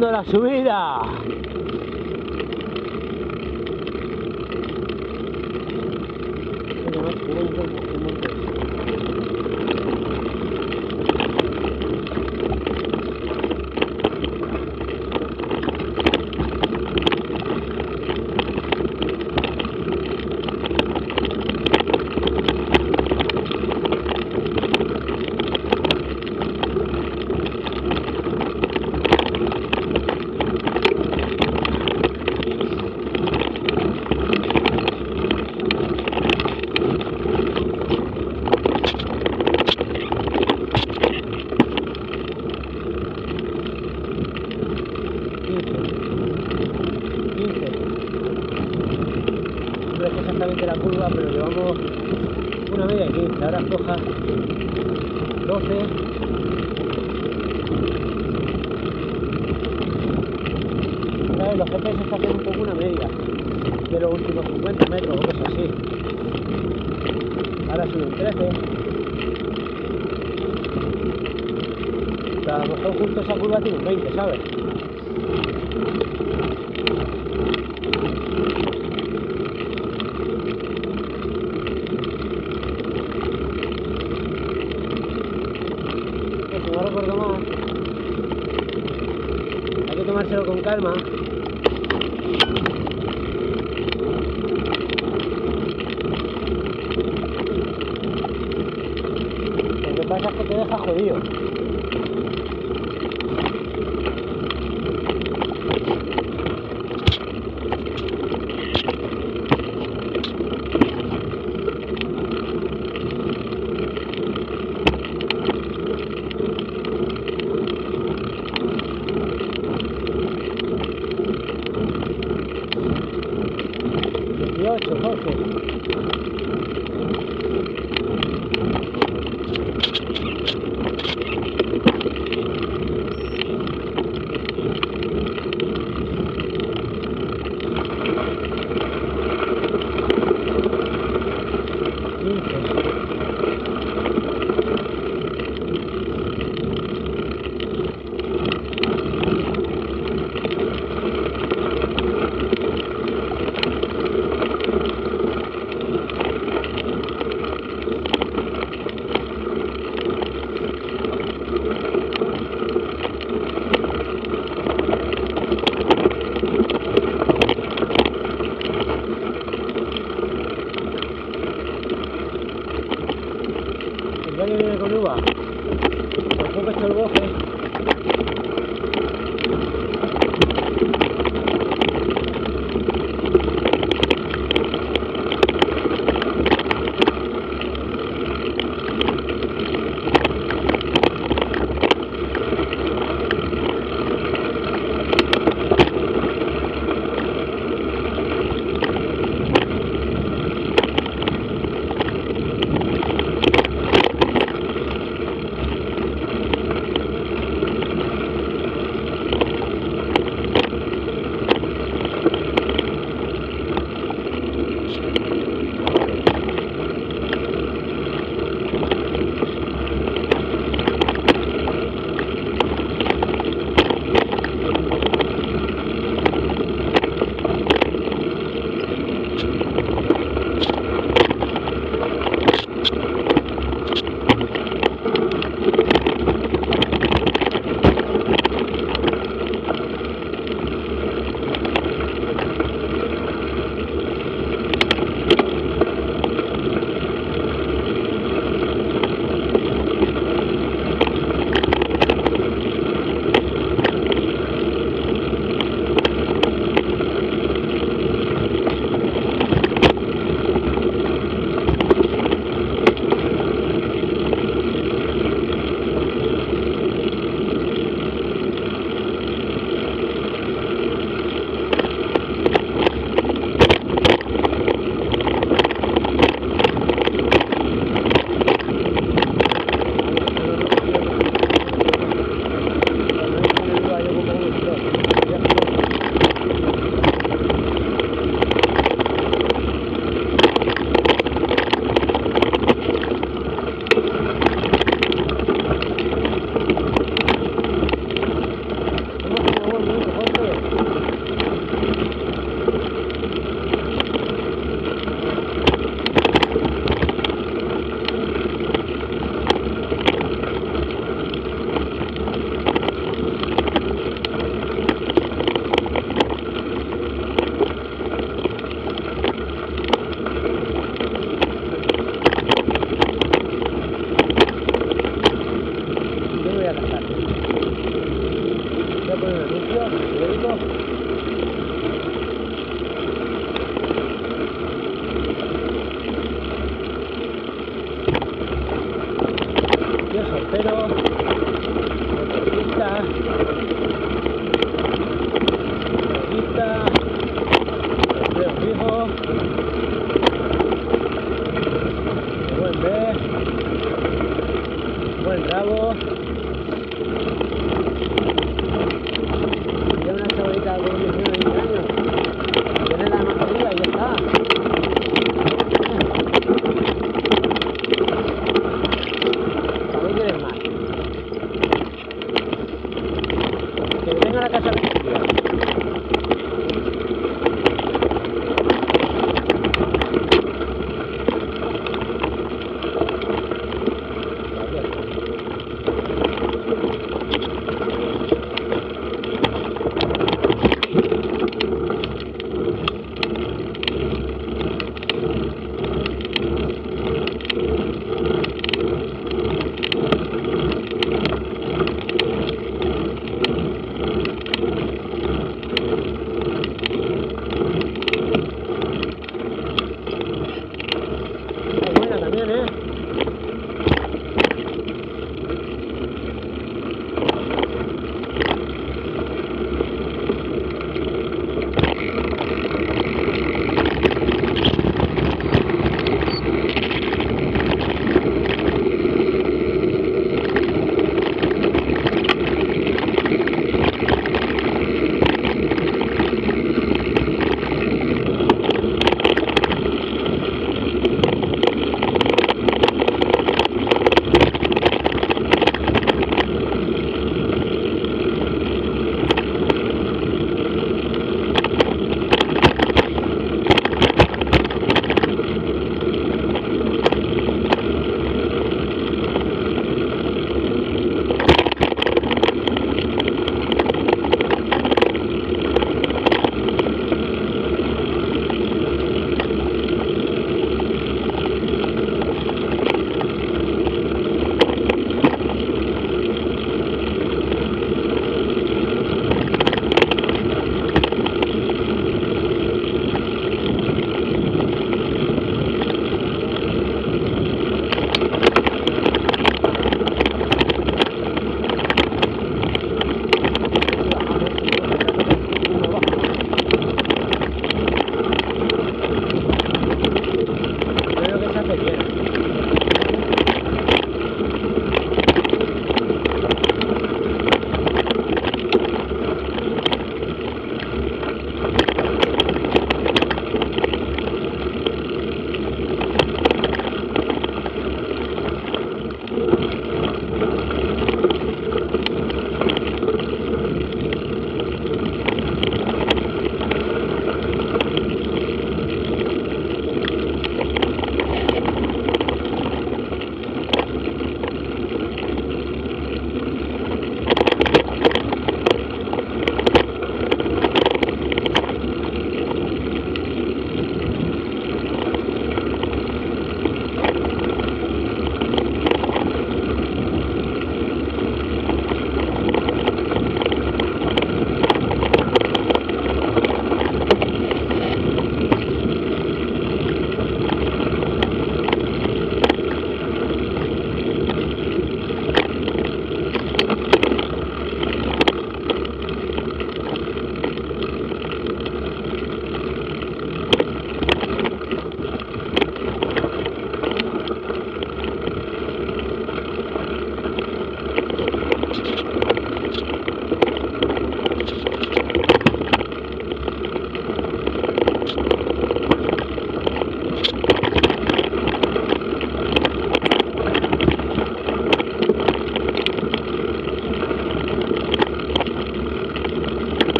La subida. 快走快走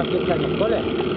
aquí en el cole.